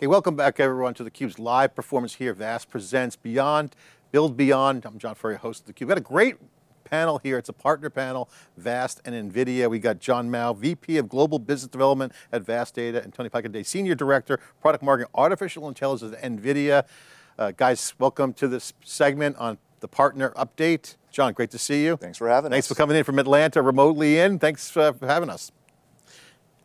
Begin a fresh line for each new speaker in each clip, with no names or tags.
Okay, welcome back everyone to theCUBE's live performance here. VAST presents Beyond, Build Beyond. I'm John Furrier, host of theCUBE. We've got a great panel here. It's a partner panel, VAST and NVIDIA. We got John Mao, VP of Global Business Development at VAST Data, and Tony Paikeday, Senior Director, Product Marketing, Artificial Intelligence at NVIDIA. Uh, guys, welcome to this segment on the partner update. John, great to see you.
Thanks for having
Thanks
us.
for coming in from Atlanta, remotely in. Thanks uh, for having us.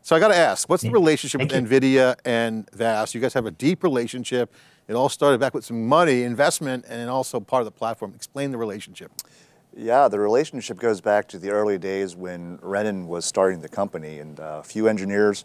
So I got to ask, what's the relationship
Thank
with
you.
NVIDIA and VAST? You guys have a deep relationship. It all started back with some money, investment, and also part of the platform. Explain the relationship.
Yeah, the relationship goes back to the early days when Renen was starting the company, and uh, a few engineers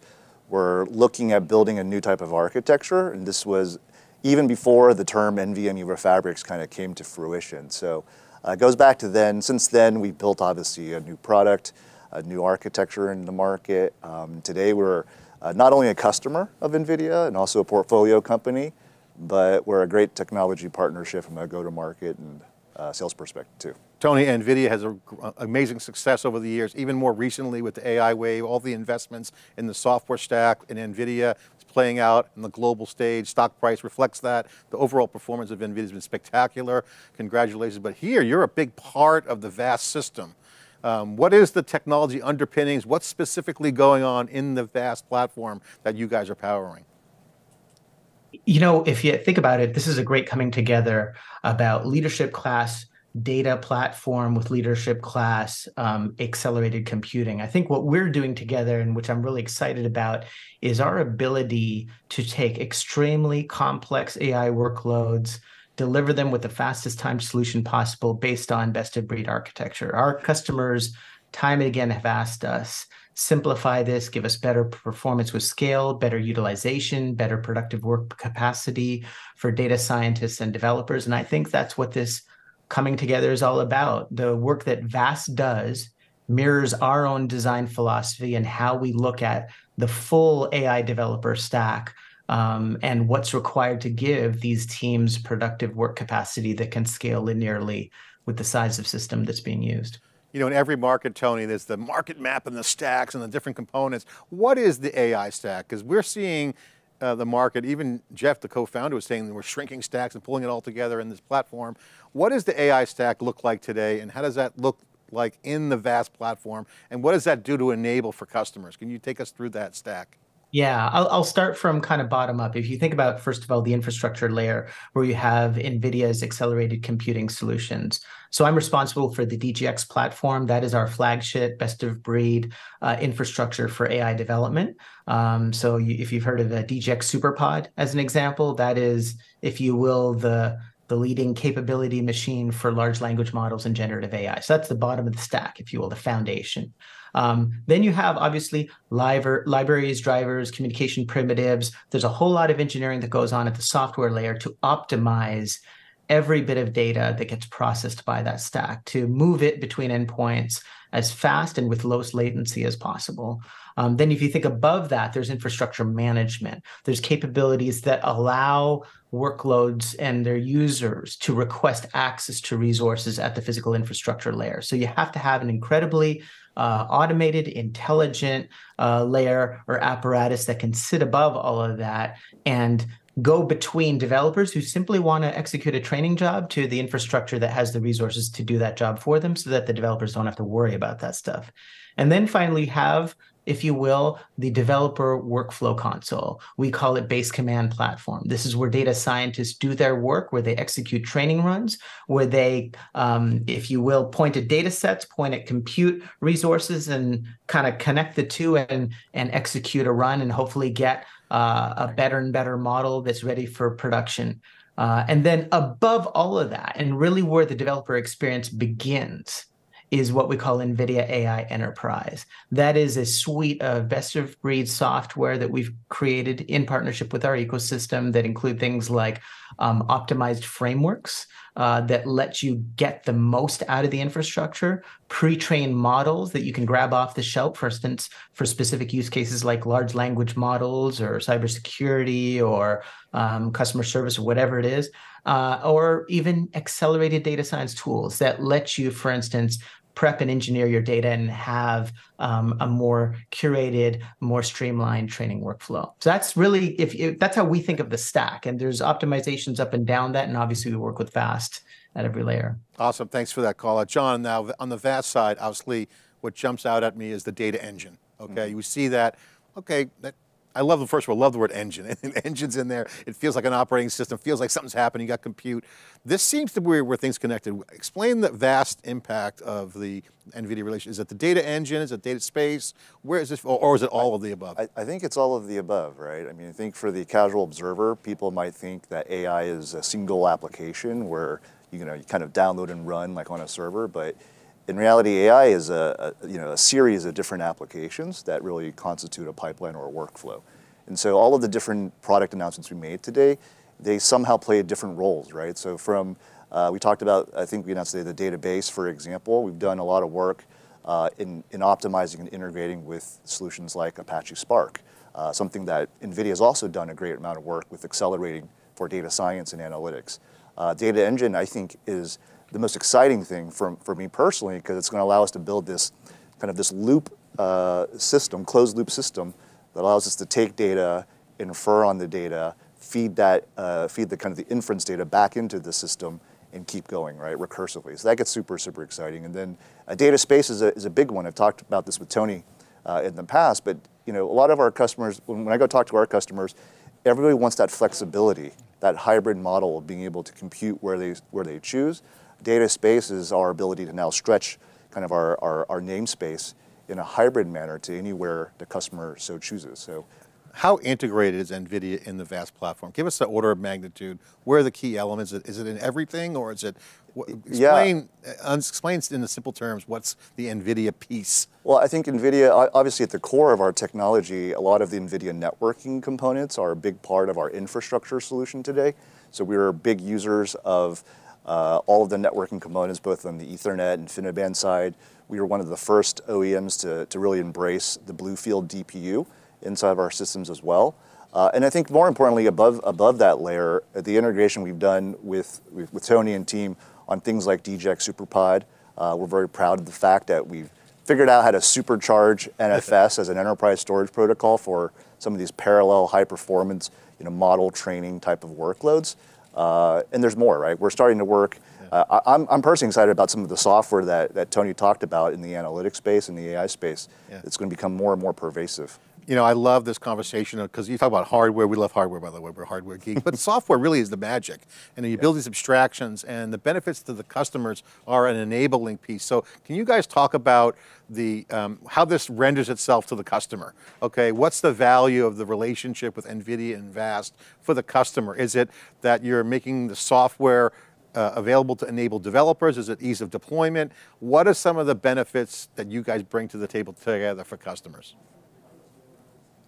were looking at building a new type of architecture, and this was even before the term NVMe over Fabrics kind of came to fruition. So uh, it goes back to then. Since then, we've built obviously a new product, a new architecture in the market. Um, today, we're uh, not only a customer of NVIDIA and also a portfolio company, but we're a great technology partnership from a go-to-market and uh, sales perspective too.
Tony, NVIDIA has a, gr- amazing success over the years, even more recently with the AI wave, all the investments in the software stack in NVIDIA is playing out in the global stage. Stock price reflects that. The overall performance of NVIDIA has been spectacular. Congratulations. But here, you're a big part of the VAST system. Um, what is the technology underpinnings? What's specifically going on in the VAST platform that you guys are powering?
You know, if you think about it, this is a great coming together about leadership class data platform with leadership class um, accelerated computing. I think what we're doing together, and which I'm really excited about, is our ability to take extremely complex AI workloads, deliver them with the fastest time solution possible based on best of breed architecture. Our customers, time and again, have asked us simplify this, give us better performance with scale, better utilization, better productive work capacity for data scientists and developers. And I think that's what this coming together is all about. The work that VAST does mirrors our own design philosophy and how we look at the full AI developer stack um, and what's required to give these teams productive work capacity that can scale linearly with the size of system that's being used.
You know, in every market, Tony, there's the market map and the stacks and the different components. What is the AI stack? Because we're seeing uh, the market, even Jeff, the co-founder, was saying we're shrinking stacks and pulling it all together in this platform. What does the AI stack look like today and how does that look like in the VAST platform? And what does that do to enable for customers? Can you take us through that stack?
Yeah, I'll, I'll start from kind of bottom up. If you think about, first of all, the infrastructure layer where you have NVIDIA's accelerated computing solutions. So I'm responsible for the DGX platform. That is our flagship, best of breed uh, infrastructure for AI development. Um, so you, if you've heard of a DGX SuperPod as an example, that is, if you will, the the leading capability machine for large language models and generative AI. So that's the bottom of the stack, if you will, the foundation. Um, then you have obviously libraries, drivers, communication primitives. There's a whole lot of engineering that goes on at the software layer to optimize every bit of data that gets processed by that stack to move it between endpoints as fast and with lowest latency as possible. Um, then if you think above that, there's infrastructure management. There's capabilities that allow workloads and their users to request access to resources at the physical infrastructure layer. So you have to have an incredibly uh, automated, intelligent uh, layer or apparatus that can sit above all of that and go between developers who simply want to execute a training job to the infrastructure that has the resources to do that job for them so that the developers don't have to worry about that stuff. And then finally have if you will, the developer workflow console. We call it base command platform. This is where data scientists do their work, where they execute training runs, where they, um, if you will, point at data sets, point at compute resources, and kind of connect the two and, and execute a run and hopefully get uh, a better and better model that's ready for production. Uh, and then above all of that, and really where the developer experience begins, is what we call NVIDIA AI Enterprise. That is a suite of best of breed software that we've created in partnership with our ecosystem that include things like um, optimized frameworks uh, that let you get the most out of the infrastructure, pre-trained models that you can grab off the shelf, for instance, for specific use cases like large language models or cybersecurity or um, customer service or whatever it is, uh, or even accelerated data science tools that let you, for instance, prep and engineer your data and have um, a more curated, more streamlined training workflow. So that's really if, if, that's how we think of the stack. And there's optimizations up and down that, and obviously we work with Vast at every layer.
Awesome, thanks for that call out. John, now on the Vast side, obviously what jumps out at me is the data engine, okay? Mm -hmm. You see that, okay, that I love the first of all, love the word engine. Engine's in there. It feels like an operating system. Feels like something's happening. You got compute. This seems to be where, things connected. Explain the vast impact of the NVIDIA relation. Is it the data engine? Is it data space? Where is this, or, or is it all of the above?
I, I, think it's all of the above, right? I mean, I think for the casual observer, people might think that AI is a single application where you know you kind of download and run like on a server, but in reality, AI is a, a, you know, a series of different applications that really constitute a pipeline or a workflow. And so all of the different product announcements we made today, they somehow play different roles, right? So from, uh, we talked about, I think we announced today the database, for example. We've done a lot of work uh, in, in optimizing and integrating with solutions like Apache Spark, uh, something that NVIDIA has also done a great amount of work with accelerating for data science and analytics. Uh, data Engine, I think, is the most exciting thing for, for me personally because it's going to allow us to build this kind of this loop uh, system, closed loop system that allows us to take data, infer on the data, feed that, uh, feed the kind of the inference data back into the system and keep going, right, recursively. So that gets super, super exciting. And then a data space is a, is a big one. I've talked about this with Tony uh, in the past, but you know, a lot of our customers, when, when I go talk to our customers, everybody wants that flexibility, that hybrid model of being able to compute where they, where they choose, Data space is our ability to now stretch kind of our, our, our namespace in a hybrid manner to anywhere the customer so chooses. So
how integrated is NVIDIA in the VAST platform? Give us the order of magnitude. Where are the key elements? Is it in everything or is it, explain, yeah. Uh, explain in the simple terms, what's the NVIDIA piece?
Well, I think NVIDIA, obviously at the core of our technology, a lot of the NVIDIA networking components are a big part of our infrastructure solution today. So we're big users of uh, all of the networking components, both on the Ethernet and InfiniBand side. We were one of the first OEMs to, to really embrace the BlueField DPU inside of our systems as well. Uh, and I think more importantly, above, above that layer, uh, the integration we've done with, with, with Tony and team on things like DGX SuperPod, uh, we're very proud of the fact that we've figured out how to supercharge NFS as an enterprise storage protocol for some of these parallel high performance you know, model training type of workloads. Uh, and there's more, right? We're starting to work. Uh, I'm, I'm personally excited about some of the software that, that Tony talked about in the analytics space and the AI space. It's going to become more and more pervasive.
You know, I love this conversation because you talk about hardware. We love hardware, by the way. We're hardware geeks. But software really is the magic. And you build these abstractions and the benefits to the customers are an enabling piece. So can you guys talk about the um, how this renders itself to the customer? Okay, what's the value of the relationship with NVIDIA and VAST for the customer? Is it that you're making the software uh, available to enable developers? Is it ease of deployment? What are some of the benefits that you guys bring to the table together for customers?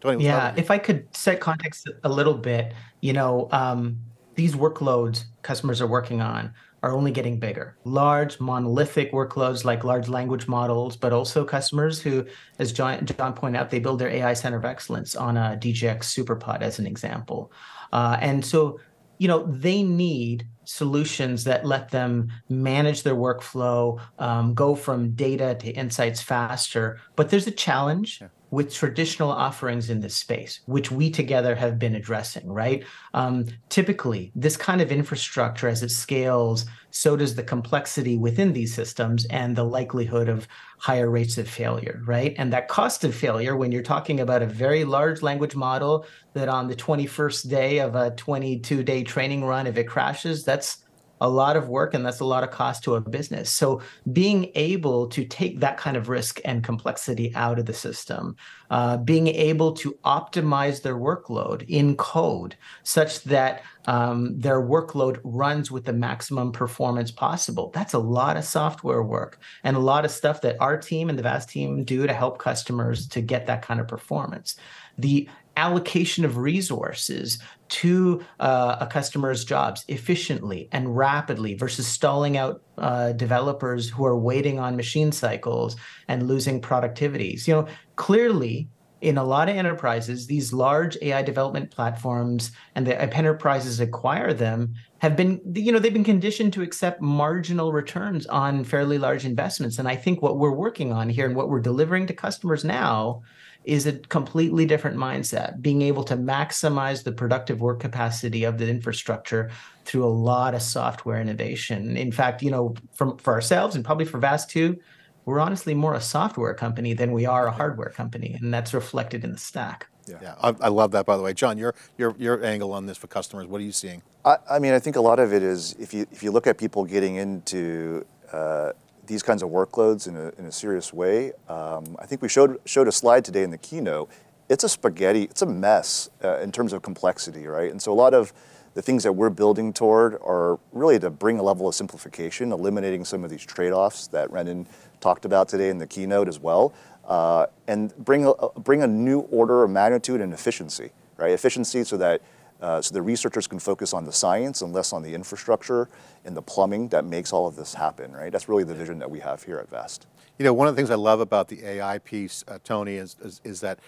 Tony, yeah, if I could set context a little bit, you know, um, these workloads customers are working on are only getting bigger. Large monolithic workloads like large language models, but also customers who, as John, John pointed out, they build their AI center of excellence on a DGX SuperPod as an example. Uh, and so, you know, they need solutions that let them manage their workflow, um, go from data to insights faster. But there's a challenge. Yeah with traditional offerings in this space, which we together have been addressing, right? Um, typically, this kind of infrastructure, as it scales, so does the complexity within these systems and the likelihood of higher rates of failure, right? And that cost of failure, when you're talking about a very large language model that on the 21st day of a 22 day training run, if it crashes, that's a lot of work and that's a lot of cost to a business. So being able to take that kind of risk and complexity out of the system, uh, being able to optimize their workload in code such that um, their workload runs with the maximum performance possible. That's a lot of software work and a lot of stuff that our team and the VAST team do to help customers to get that kind of performance. The allocation of resources to uh, a customer's jobs efficiently and rapidly versus stalling out uh, developers who are waiting on machine cycles and losing productivities. You know, clearly in a lot of enterprises, these large AI development platforms and the enterprises acquire them have been you know they've been conditioned to accept marginal returns on fairly large investments and i think what we're working on here and what we're delivering to customers now is a completely different mindset being able to maximize the productive work capacity of the infrastructure through a lot of software innovation in fact you know from for ourselves and probably for vast too we're honestly more a software company than we are a hardware company and that's reflected in the stack
yeah, yeah I, I, love that. By the way, John, your your your angle on this for customers. What are you seeing?
I, I mean, I think a lot of it is if you if you look at people getting into uh, these kinds of workloads in a, in a serious way. Um, I think we showed showed a slide today in the keynote. It's a spaghetti. It's a mess uh, in terms of complexity, right? And so a lot of the things that we're building toward are really to bring a level of simplification, eliminating some of these trade-offs that Renen talked about today in the keynote as well uh, and bring a, bring a new order of magnitude and efficiency, right? Efficiency so that uh, so the researchers can focus on the science and less on the infrastructure and the plumbing that makes all of this happen, right? That's really the vision that we have here at VAST.
You know, one of the things I love about the AI piece, uh, Tony, is, is, is that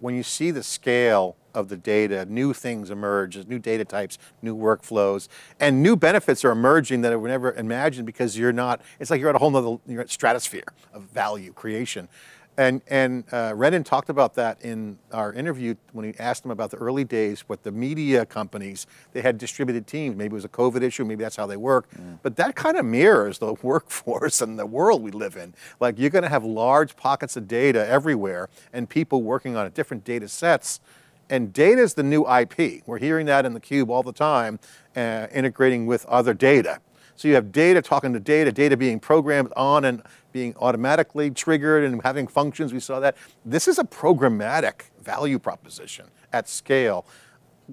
when you see the scale of the data, new things emerge, new data types, new workflows, and new benefits are emerging that I would never imagine because you're not, it's like you're at a whole nother you're at stratosphere of value creation. And, and uh, Renen talked about that in our interview when he asked him about the early days, what the media companies, they had distributed teams. Maybe it was a COVID issue, maybe that's how they work. Mm. But that kind of mirrors the workforce and the world we live in. Like you're going to have large pockets of data everywhere and people working on different data sets. And data is the new IP. We're hearing that in the cube all the time, uh, integrating with other data. So you have data talking to data, data being programmed on and being automatically triggered and having functions. We saw that. This is a programmatic value proposition at scale.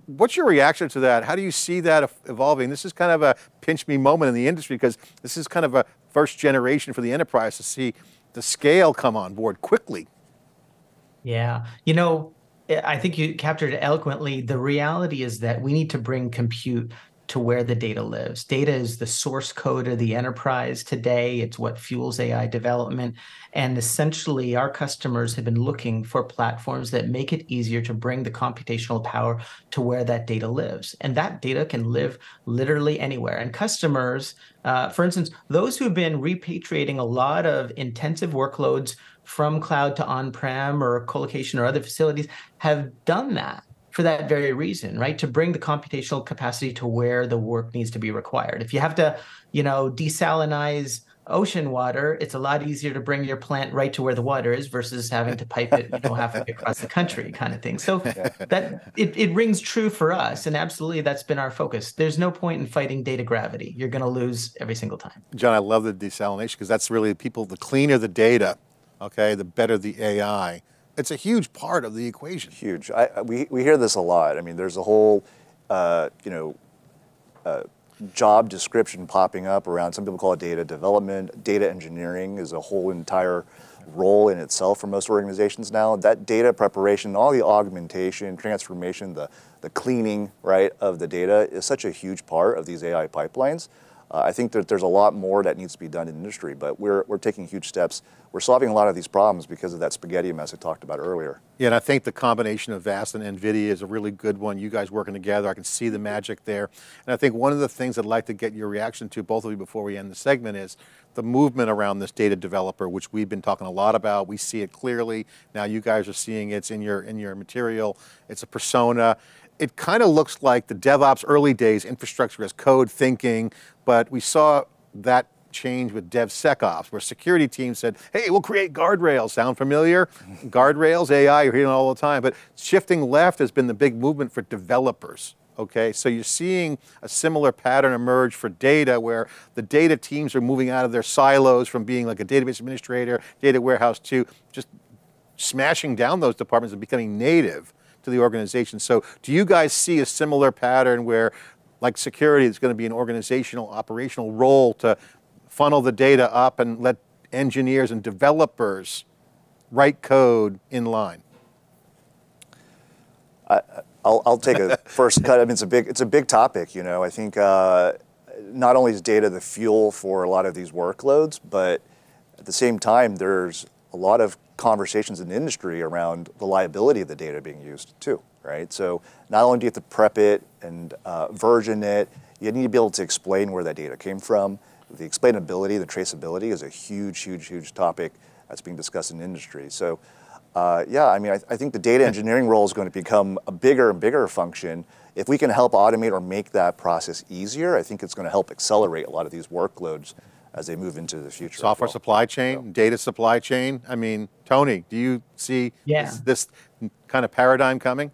What's your reaction to that? How do you see that evolving? This is kind of a pinch me moment in the industry because this is kind of a first generation for the enterprise to see the scale come on board quickly.
Yeah. You know, I think you captured it eloquently. The reality is that we need to bring compute to where the data lives. Data is the source code of the enterprise today. It's what fuels AI development. And essentially, our customers have been looking for platforms that make it easier to bring the computational power to where that data lives. And that data can live literally anywhere. And customers, uh, for instance, those who've been repatriating a lot of intensive workloads from cloud to on-prem or colocation or other facilities have done that for that very reason, right? To bring the computational capacity to where the work needs to be required. If you have to, you know, desalinize ocean water, it's a lot easier to bring your plant right to where the water is versus having to pipe it, you know, halfway across the country kind of thing. So that it, it rings true for us. And absolutely that's been our focus. There's no point in fighting data gravity. You're going to lose every single time.
John, I love the desalination because that's really people, the cleaner the data, okay, the better the AI. It's a huge part of the equation.
Huge. I, we, we hear this a lot. I mean, there's a whole, uh, you know, uh, job description popping up around, some people call it data development. Data engineering is a whole entire role in itself for most organizations now. That data preparation, all the augmentation, transformation, the, the cleaning, right, of the data is such a huge part of these AI pipelines. Uh, I think that there's a lot more that needs to be done in industry, but we're, we're taking huge steps. We're solving a lot of these problems because of that spaghetti mess I talked about earlier.
Yeah, and I think the combination of VAST and NVIDIA is a really good one. You guys working together, I can see the magic there. And I think one of the things I'd like to get your reaction to, both of you, before we end the segment is the movement around this data developer, which we've been talking a lot about. We see it clearly. Now you guys are seeing it. It's in your, in your material. It's a persona it kind of looks like the DevOps early days, infrastructure as code thinking, but we saw that change with DevSecOps, where security teams said, hey, we'll create guardrails. Sound familiar? guardrails, AI, you're hearing all the time. But shifting left has been the big movement for developers. Okay, so you're seeing a similar pattern emerge for data where the data teams are moving out of their silos from being like a database administrator, data warehouse to just smashing down those departments and becoming native to the organization. So do you guys see a similar pattern where like security is going to be an organizational operational role to funnel the data up and let engineers and developers write code in line?
I, will I'll take a first cut. I mean, it's a big, it's a big topic. You know, I think uh, not only is data the fuel for a lot of these workloads, but at the same time, there's a lot of conversations in the industry around the liability of the data being used too, right? So not only do you have to prep it and uh, version it, you need to be able to explain where that data came from. The explainability, the traceability is a huge, huge, huge topic that's being discussed in the industry. So, uh, yeah, I mean, I, I think the data engineering role is going to become a bigger and bigger function. If we can help automate or make that process easier, I think it's going to help accelerate a lot of these workloads as they move into the future.
Software
well.
supply chain, data supply chain. I mean, Tony, do you see
Yeah.
this, this kind of paradigm coming?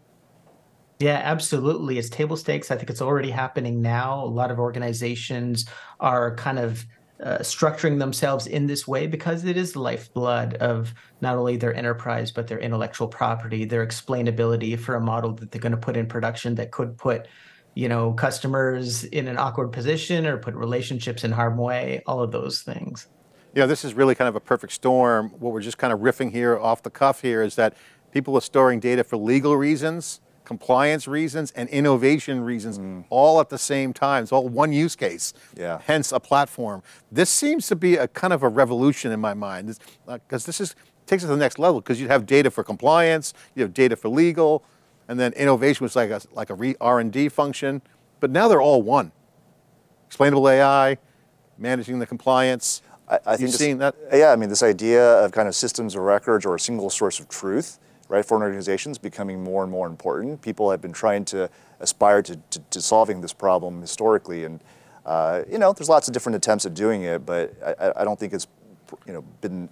Yeah, absolutely. It's table stakes. I think it's already happening now. A lot of organizations are kind of uh, structuring themselves in this way because it is the lifeblood of not only their enterprise, but their intellectual property, their explainability for a model that they're going to put in production that could put, you know, customers in an awkward position or put relationships in harm way, all of those things.
You know, this is really kind of a perfect storm. What we're just kind of riffing here off the cuff here is that people are storing data for legal reasons, compliance reasons, and innovation reasons mm. all at the same time. It's all one use case.
Yeah.
Hence a platform. This seems to be a kind of a revolution in my mind because uh, this is takes it to the next level because you have data for compliance, you have data for legal, and then innovation was like a like a re- R&D function. But now they're all one. Explainable AI, managing the compliance.
I, I think
You've seen that?
Yeah, I mean, this idea of kind of systems of records or a single source of truth, right, for an organization is becoming more and more important. People have been trying to aspire to, to, to solving this problem historically, and uh, you know, there's lots of different attempts at doing it, but I, I- I don't think it's you know been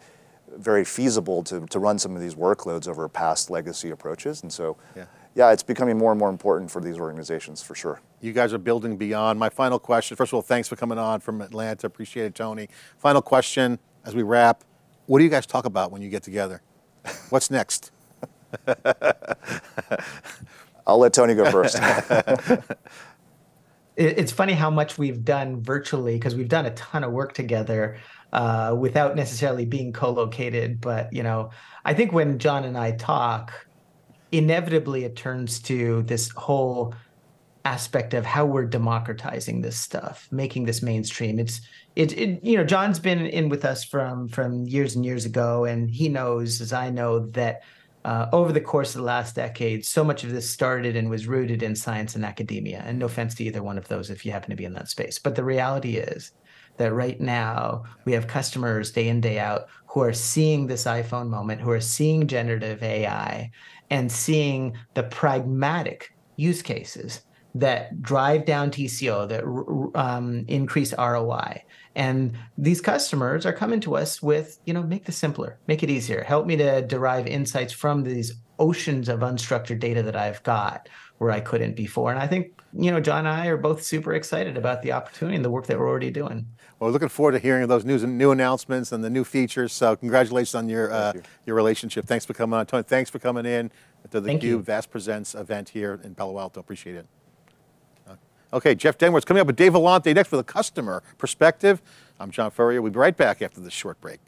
very feasible to, to run some of these workloads over past legacy approaches, and so
Yeah.
Yeah, it's becoming more and more important for these organizations for sure.
You guys are building beyond. My final question, first of all, thanks for coming on from Atlanta. Appreciate it, Tony. Final question as we wrap. What do you guys talk about when you get together? What's next?
I'll let Tony go first.
it's funny how much we've done virtually because we've done a ton of work together uh, without necessarily being co-located. But you know, I think when John and I talk, inevitably it turns to this whole aspect of how we're democratizing this stuff, making this mainstream. It's it, it you know, John's been in with us from from years and years ago, and he knows, as I know, that uh, over the course of the last decade, so much of this started and was rooted in science and academia. And no offense to either one of those if you happen to be in that space. But the reality is that right now we have customers day in, day out who are seeing this iPhone moment, who are seeing generative AI and seeing the pragmatic use cases that drive down TCO, that um, increase ROI. And these customers are coming to us with, you know, make this simpler, make it easier, help me to derive insights from these oceans of unstructured data that I've got where I couldn't before. And I think, you know, John and I are both super excited about the opportunity and the work that we're already doing.
Well, we're looking forward to hearing those news and new announcements and the new features. So, congratulations on your uh,
you.
your relationship. Thanks for coming on, Tony. Thanks for coming in to the
Thank you.
Cube Vast Presents event here in Palo Alto. Appreciate it. Uh, Okay, Jeff Denworth's coming up with Dave Vellante next for the customer perspective. I'm John Furrier. We'll be right back after this short break.